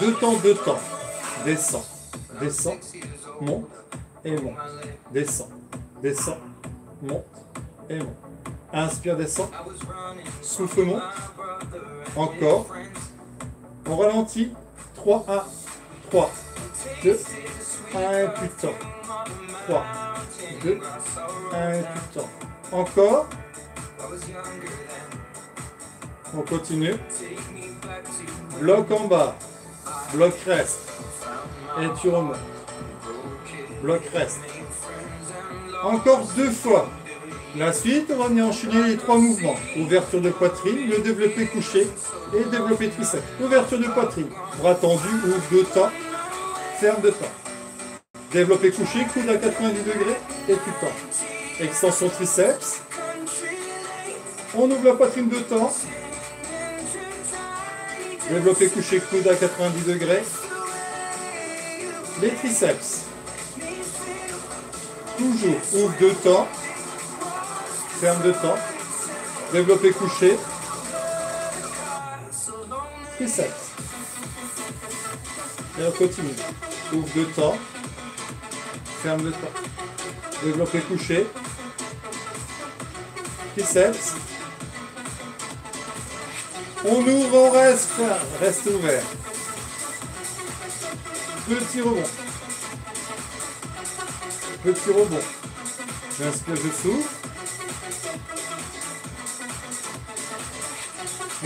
Deux temps, deux temps. Descends, descends, monte et monte. Descends, descends, monte et monte. Inspire, descend. Souffle, monte. Encore. On ralentit. 3, 1, 3, 2, 1 et plus de temps. 3, 2, 1 et plus de temps. Encore. On continue. Bloc en bas. Bloc reste. Et tu remontes. Bloc reste. Encore deux fois. La suite, on va venir enchaîner les trois mouvements. Ouverture de poitrine, le développé couché et développé triceps. Ouverture de poitrine, bras tendu, ouvre deux temps, ferme de temps. Développé couché, coude à 90 degrés et tu tends. Extension triceps. On ouvre la poitrine de temps. Développé couché, coude à 90 degrés. Les triceps. Toujours ouvre deux temps. Ferme de temps. Développé couché. Triceps. Et on continue. Ouvre deux temps. Ferme de temps. Développé couché. Triceps. On ouvre, on reste. Reste ouvert. Petit rebond. Petit rebond. J'inspire, je souffle.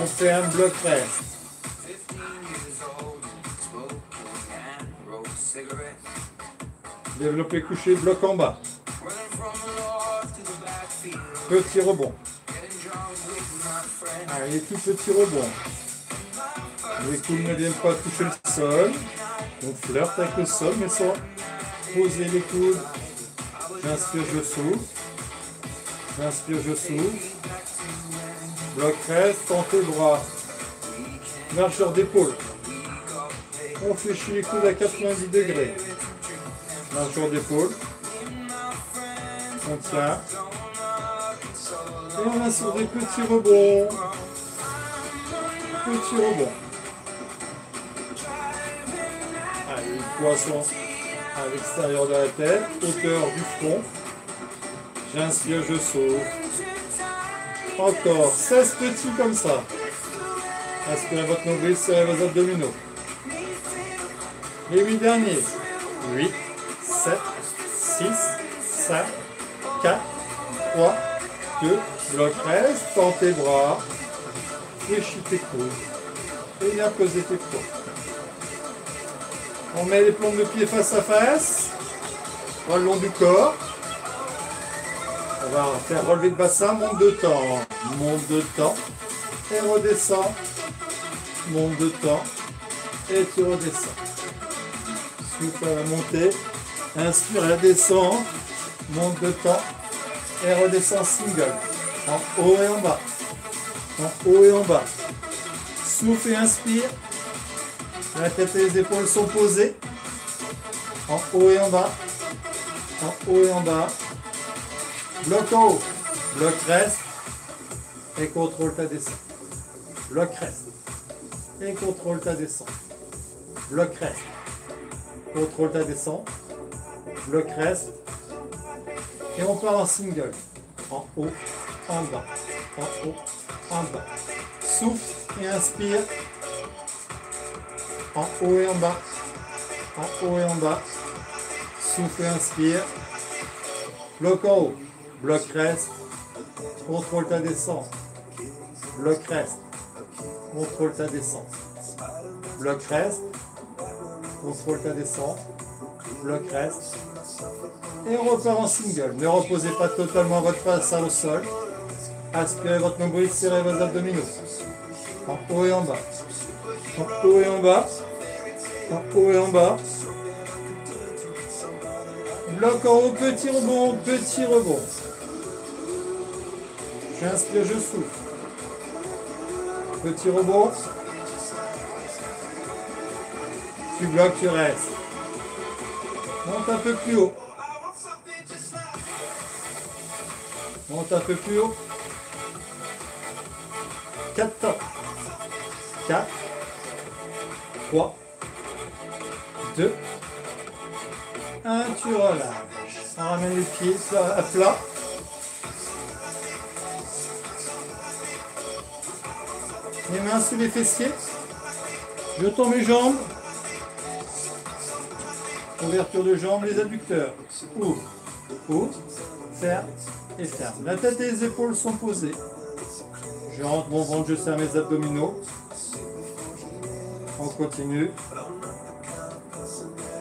On fait un bloc reste. Développé couché, bloc en bas. Petit rebond. Allez, tout petit rebond. Les coudes ne viennent pas toucher le sol. On flirte avec le sol, mais sans poser les coudes. J'inspire, je souffle. J'inspire, je souffle. Bloc reste, tentez bras. Largeur d'épaule. On fléchit les coudes à 90 degrés. Largeur d'épaule. On tient. Et on a sur des petits rebonds. Petits rebonds. Allez, poisson à l'extérieur de la tête, hauteur du front. J'inspire, je saute. Encore 16 petits comme ça. Inspirez votre nombril, serrez vos abdominaux. Les 8 derniers. 8, 7, 6, 5, 4, 3, 2, bloc reste, tends bras, fléchis tes coudes et viens poser tes poids. On met les plombs de pied face à face, le long du corps. On va faire relever le bassin, monte de temps, monte de temps, et redescend, monte de temps, et tu redescends. Souffle à la montée, inspire, elle descend, monte de temps, et redescend single, en haut et en bas, en haut et en bas. Souffle et inspire, la tête et les épaules sont posées, en haut et en bas, en haut et en bas. Bloc haut, bloc reste et contrôle ta descente. Bloc reste et contrôle ta descente. Bloc reste, contrôle ta descente. Bloc reste et on part en single. En haut, en bas, en haut, en bas. Souffle et inspire. En haut et en bas, en haut et en bas. Souffle et inspire. Bloc en haut. Bloc reste. Contrôle ta descente. Bloc reste. Contrôle ta descente. Bloc reste. Contrôle ta descente. Bloc reste. Et on repart en single. Ne reposez pas totalement votre face au sol. Aspirez votre nombril, serrez vos abdominaux. En haut et en bas. En haut et en bas. En haut et en bas. Bloc en haut, petit rebond, petit rebond. J'inspire, je souffle. Petit rebond. Tu bloques, tu restes. Monte un peu plus haut. Monte un peu plus haut. 4 temps. 4, 3, 2, 1, tu relâches. On ramène les pieds à plat. Les mains sous les fessiers. Je tends mes jambes. Ouverture de jambes, les adducteurs. Ouvre, ouvre, ferme et ferme. La tête et les épaules sont posées. Je rentre mon ventre, je serre mes abdominaux. On continue.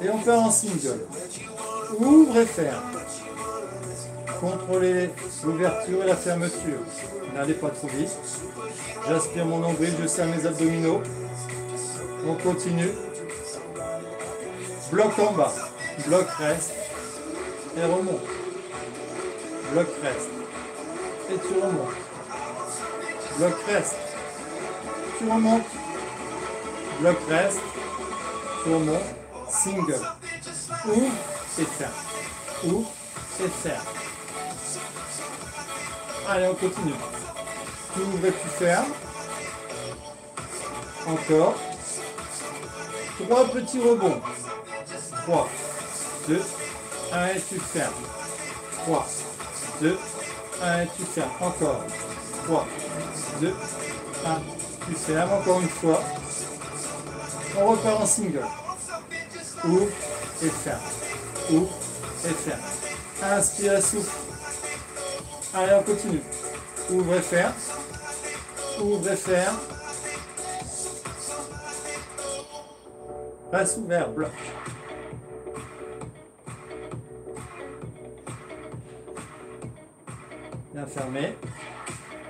Et on part en single. Ouvre et ferme. Contrôlez l'ouverture et la fermeture. N'allez pas trop vite. J'aspire mon nombril, je serre mes abdominaux. On continue. Bloc en bas. Bloc reste. Et remonte. Bloc reste. Et tu remontes. Bloc reste. Tu remontes. Bloc reste. Tu remontes. Single. Ouvre et ferme. Ouvre et ferme. Allez, on continue. Tu ouvres et tu fermes. Encore. Trois petits rebonds. 3, 2, 1 et tu fermes. 3, 2, 1 et tu fermes. Encore. 3, 2, 1, tu fermes. Encore une fois. On repart en single. Ouvre et ferme. Ouvre et ferme. Inspire souffle. Allez, on continue. Ouvre et ferme. Ouvre et ferme. Reste ouvert, bloc. Bien fermé.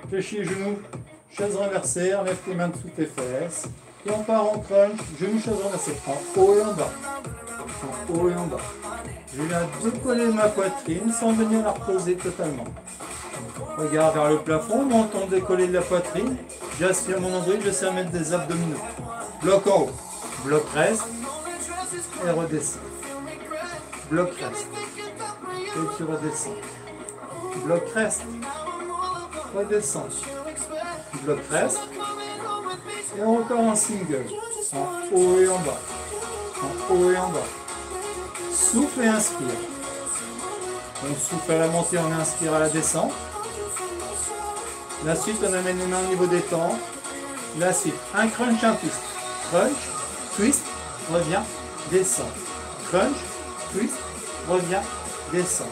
Fléchis les genoux, chaise renversée, enlève tes mains sous tes fesses. Et on part en crunch, genoux, chaise renversée. En haut et en bas. Haut et en bas. Je viens décoller ma poitrine sans venir la reposer totalement. Regarde vers le plafond, menton décoller de la poitrine. J'aspire mon nombril, je serre mettre des abdominaux. Bloc en haut. Bloc reste. Et redescend. Bloc reste. Et tu redescends. Bloc reste. Redescend. Bloc reste. Et encore en single. En haut et en bas. En haut et en bas. Souffle et inspire. On souffle à la montée, on inspire à la descente. La suite, on amène les mains au niveau des temps. La suite, un crunch, un twist. Crunch, twist, revient, descend. Crunch, twist, revient, descend.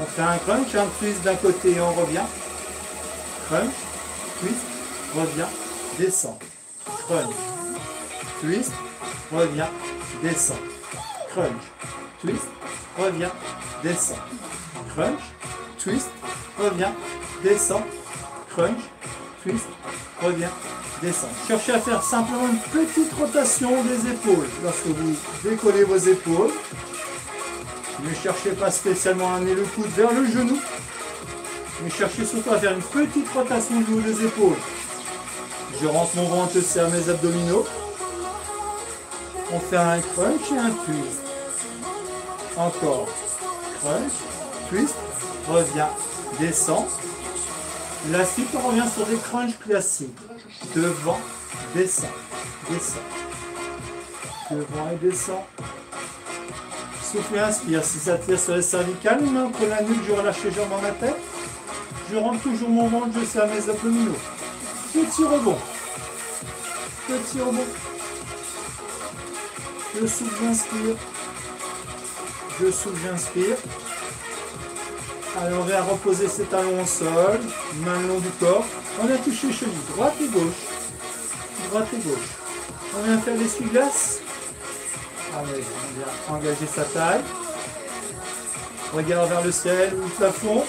On fait un crunch, un twist d'un côté et on revient. Crunch, twist, revient, descend. Crunch, twist, revient, descend. Crunch, twist, revient, descend. Crunch, twist, revient, descend. Crunch, twist, revient, descend. Cherchez à faire simplement une petite rotation des épaules lorsque vous décollez vos épaules. Ne cherchez pas spécialement à amener le coude vers le genou, mais cherchez surtout à faire une petite rotation du haut des épaules. Je rentre mon ventre, serre mes abdominaux. On fait un crunch et un twist. Encore. Crunch, twist, revient, descend. La suite, on revient sur des crunchs classiques. Devant, descend, descend. Devant et descend. Souffle et inspire. Si ça tire sur les cervicales, main entre la nuque, je relâche les jambes en ma tête. Je rentre toujours mon ventre, je serre mes abdominaux. Petit rebond. Petit rebond. Je souffle, j'inspire. Je souffle, j'inspire. Allez, on vient reposer ses talons au sol, main le long du corps. On a touché les chevilles, droite et gauche. Droite et gauche. On vient faire l'essuie-glace. Allez, on vient engager sa taille. Regard vers le ciel ou le plafond.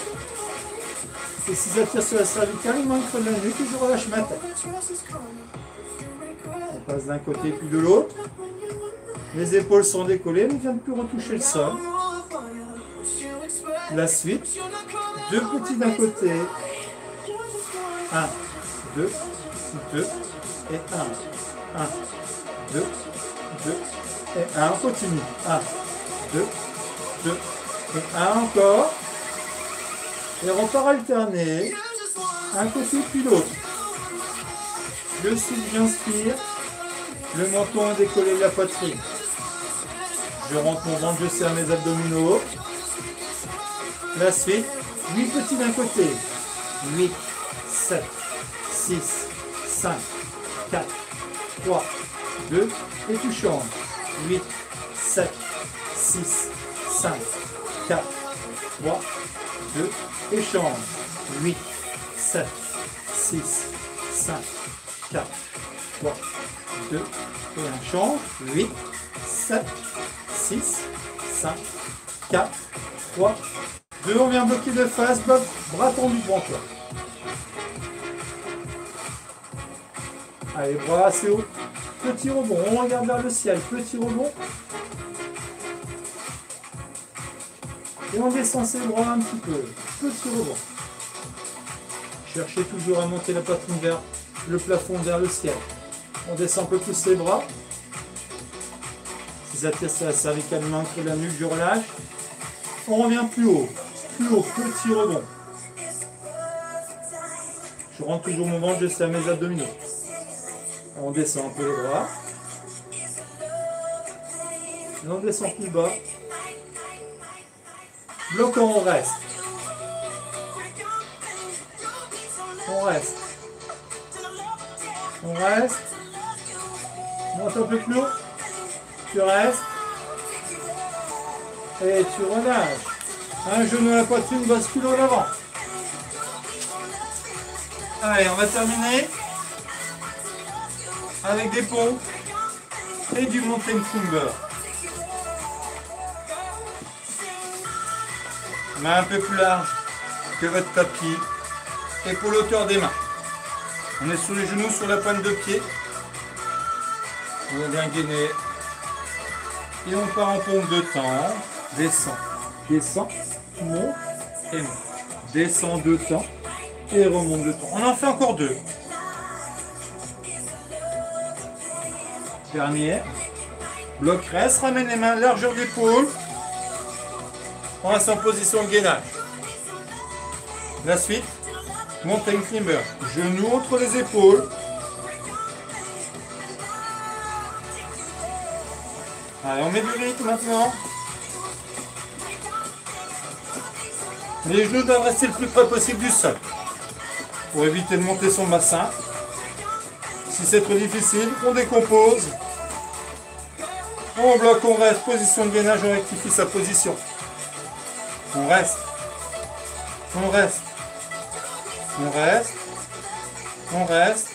Et si ça tire sur la cervicale, il manque de la nuque et je relâche ma tête. On passe d'un côté puis de l'autre. Les épaules sont décollées, mais ne vient plus retoucher le sol. La suite, deux petits d'un côté. Un, deux, deux et un. Un, deux, deux et un. On continue. Un, deux, deux et un encore. Et on repart alterner. Un côté puis l'autre. Le souffle, j'inspire. Le menton est décollé de la poitrine. Je rentre mon ventre, je serre mes abdominaux. La suite, 8 petits d'un côté. 8, 7, 6, 5, 4, 3, 2, et tu changes. 8, 7, 6, 5, 4, 3, 2, et change. 8, 7, 6, 5, 4, 3, 2, et un change. 8, 7, 6, 5, 4, 3, 2. On vient bloquer de face, bras tendus devant toi. Allez, bras assez haut. Petit rebond, on regarde vers le ciel. Petit rebond. Et on descend ses bras un petit peu. Petit rebond. Cherchez toujours à monter la poitrine vers le plafond, vers le ciel. On descend un peu plus les bras. Ça tire la cervicale entre la nuque, je relâche. On revient plus haut. Plus haut, petit rebond. Je rentre toujours mon ventre, je serre mes abdominaux. On descend un peu les bras. Et on descend plus bas. Bloquant, on reste. On reste. On reste. Monte un peu plus. Tu restes. Et tu relâches. Un genou à la poitrine, bascule en avant. Allez, on va terminer avec des pompes et du mountain climber. Main un peu plus large que votre tapis et pour l'auteur des mains. On est sur les genoux, sur la pointe de pied. On va bien gainer. Et on part en pompe de temps. Descend, descend, monte et monte. Descend deux temps et remonte de temps. On en fait encore deux. Dernière. Bloc reste, ramène les mains, largeur d'épaule. On reste en position de gainage. La suite, mountain climber. Genoux entre les épaules. Allez, on met du rythme maintenant. Les genoux doivent rester le plus près possible du sol. Pour éviter de monter son bassin. Si c'est trop difficile, on décompose. On bloque, on reste. Position de gainage, on rectifie sa position. On reste. On reste. On reste. On reste.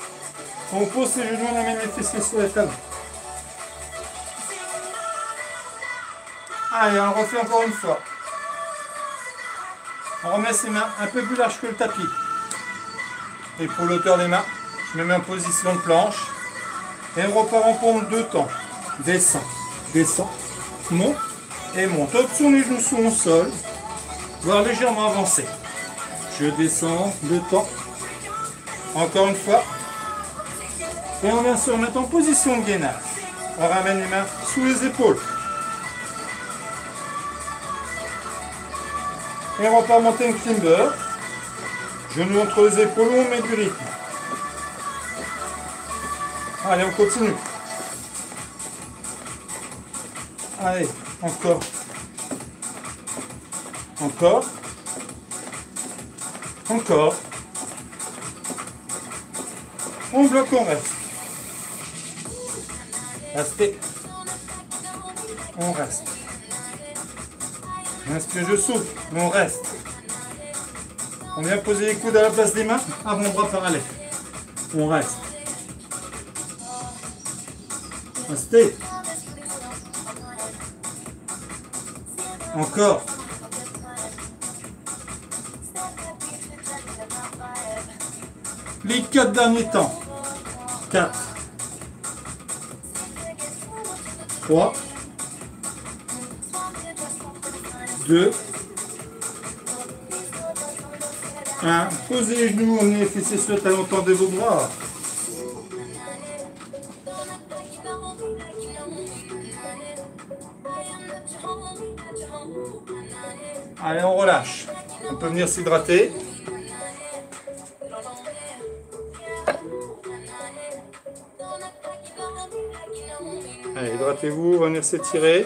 On pose ses genoux, on amène les fessiers sur la table. Allez, on refait encore une fois. On remet ses mains un peu plus larges que le tapis. Et pour l'auteur des mains, je me mets en position de planche. Et on repart en pompe deux temps. Descend, descend, monte et monte. Au-dessous, les genoux sont au sol, voire légèrement avancé. Je descends deux temps. Encore une fois. Et on vient se remettre en position de gainage. On ramène les mains sous les épaules. Et on repart monter une climber. Genoux entre les épaules, on met du rythme. Allez, on continue. Allez, encore. Encore. Encore. On bloque, on reste. Restez. On reste. Inspire, je souffle, on reste. On vient poser les coudes à la place des mains, avant-bras parallèle. On reste. Restez. Encore. Les quatre derniers temps. 4. 3. 2. 1. Posez les genoux, emmenez les fessiers sur le talon, tendez vos bras. Allez, on relâche. On peut venir s'hydrater. Hydratez-vous, venir s'étirer.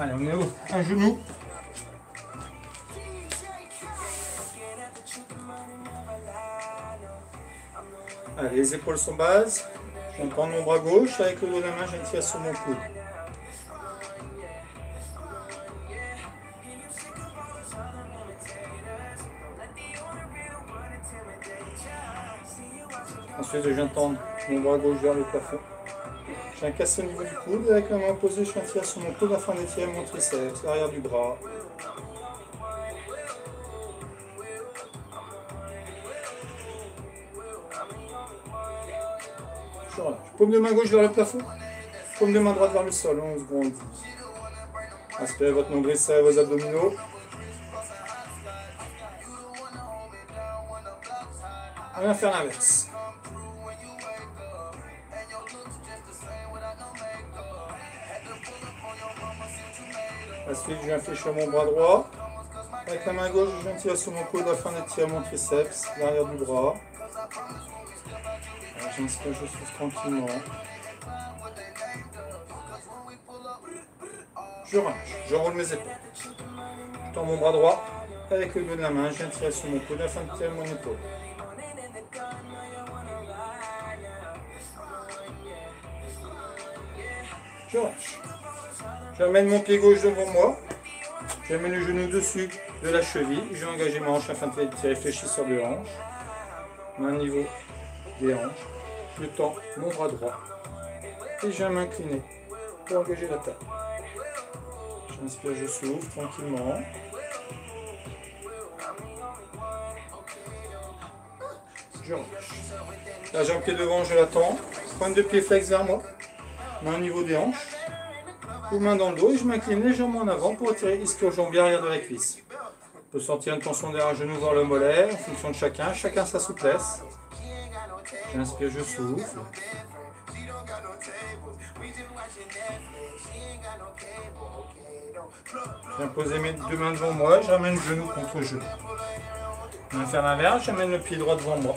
Allez, on est où? Un genou. Allez, les épaules sont bases. Je vais prendre mon bras gauche. Avec le dos de la main, je tire sur mon coude. Ensuite, je viens tendre mon bras gauche vers le plafond. Je viens casser au niveau du coude. Avec la main opposée, je viens tirer sur mon coude afin d'étirer mon triceps, l'arrière du bras. Je relâche. Paume de main gauche vers le plafond. Paume de main droite vers le sol. 11 secondes. Inspirez votre nombril, serrez vos abdominaux. On va faire l'inverse. Ensuite, je viens fléchir mon bras droit. Avec la main gauche, je viens tirer sur mon coude afin d'étirer mon triceps, l'arrière du bras. J'inspire, je souffle tranquillement. Je relâche, je roule mes épaules. Je tends mon bras droit avec le dos de la main, je viens tirer sur mon coude afin de tirer mon épaule. Je relâche. J'amène mon pied gauche devant moi. J'amène le genou dessus de la cheville. Je vais engager ma hanche afin de tirer fléchisseur de hanche. Main niveau des hanches. Je tends mon bras droit. Et je vais m'incliner pour engager la table. J'inspire, je souffle tranquillement. Je relâche. La jambe qui est devant, je l'attends. Pointe de pied flex vers moi. Main au niveau des hanches. Ou main dans le dos et je m'incline légèrement en avant pour tirer ischio-jambier arrière de la cuisse. On peut sentir une tension derrière un genou vers le mollet en fonction de chacun. Chacun sa souplesse. J'inspire, je souffle. Je viens poser mes deux mains devant moi, je ramène le genou contre genou. Je vais faire l'inverse, j'amène le pied droit devant moi.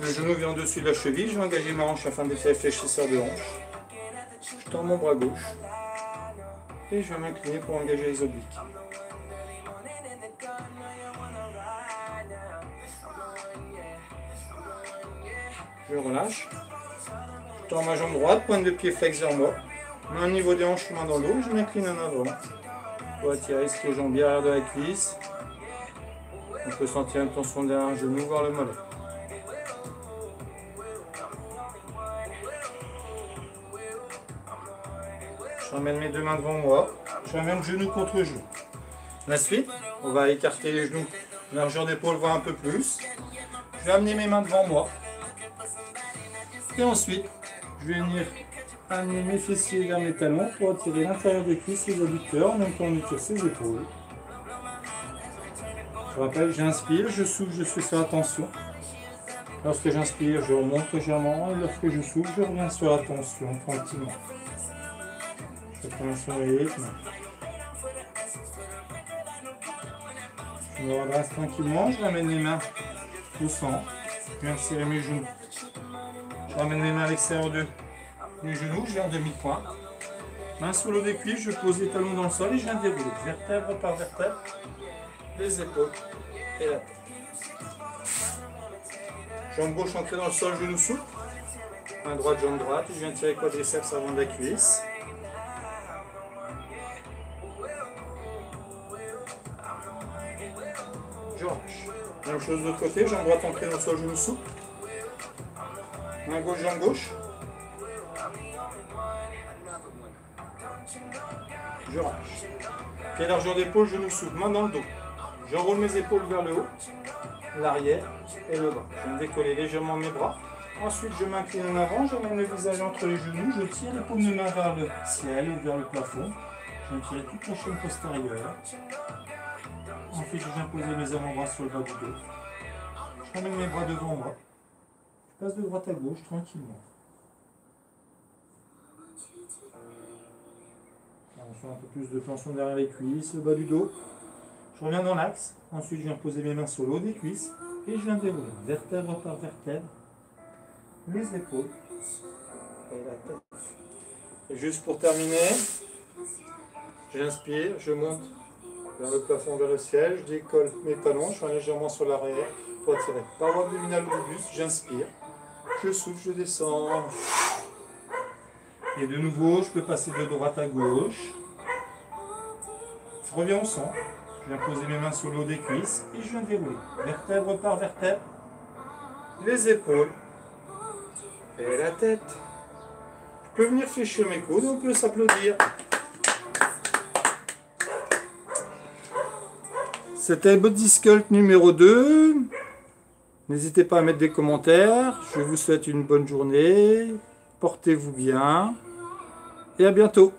Le genou vient au-dessus de la cheville, je vais engager ma hanche afin de faire fléchisseur de hanche. Je tends mon bras gauche. Et je vais m'incliner pour engager les obliques. Je relâche. Tends ma jambe droite, pointe de pied flex vers moi. Main au niveau des hanches, main dans l'eau, je m'incline en avant. Pour attirer ce qui jambier arrière de la cuisse. On peut sentir une tension derrière un genou, voir le mollet. Je ramène mes deux mains devant moi. Je ramène genou contre genou. La suite, on va écarter les genoux. Largeur d'épaule, voir un peu plus. Je vais amener mes mains devant moi. Et ensuite, je vais venir amener mes fessiers vers mes talons pour attirer l'intérieur des cuisses et les adducteurs en même temps on étire ses épaules. Je rappelle, j'inspire, je souffle, je suis sur la tension. Lorsque j'inspire, je remonte légèrement et lorsque je souffle, je reviens sur la tension tranquillement. Je me redresse tranquillement, je ramène les mains au centre. Je viens serrer mes genoux. Je ramène mes mains à l'extérieur de mes genoux, je viens en demi-coin. Main l'eau des cuisses, je pose les talons dans le sol et je viens dérouler. Vertèbre par vertèbre, les épaules et la tête. Jambe gauche entrée dans le sol, genou souple. Main droite, jambe droite. Je viens tirer quadriceps avant de la cuisse. Je relâche. Même chose de l'autre côté, jambe droite entrée dans le sol, genou souple. Main gauche, jambe gauche. Je relâche. Pied largeur d'épaule, genou souple, main dans le dos. J'enroule mes épaules vers le haut, l'arrière et le bas. Je viens décoller légèrement mes bras. Ensuite, je m'incline en avant, j'amène le visage entre les genoux, je tire les paumes de main vers le ciel ou vers le plafond. Je viens tirer toute la chaîne postérieure. Ensuite, je viens poser mes avant-bras sur le bas du dos. Je ramène mes bras devant moi. Je passe de droite à gauche tranquillement. On fait un peu plus de tension derrière les cuisses, le bas du dos. Je reviens dans l'axe. Ensuite, je viens poser mes mains sur le haut des cuisses. Et je viens dérouler, vertèbre par vertèbre, les épaules et la tête. Et juste pour terminer, j'inspire, je monte vers le plafond, vers le ciel, je décolle mes talons, je suis légèrement sur l'arrière pour attirer paroi abdominale du buste, j'inspire, je souffle, je descends. Et de nouveau, je peux passer de droite à gauche. Je reviens au centre. Je viens poser mes mains sur le haut des cuisses et je viens dérouler. Vertèbre par vertèbre. Les épaules. Et la tête. Je peux venir fléchir mes coudes, on peut s'applaudir. C'était Body Sculpt numéro 2. N'hésitez pas à mettre des commentaires. Je vous souhaite une bonne journée. Portez-vous bien. Et à bientôt.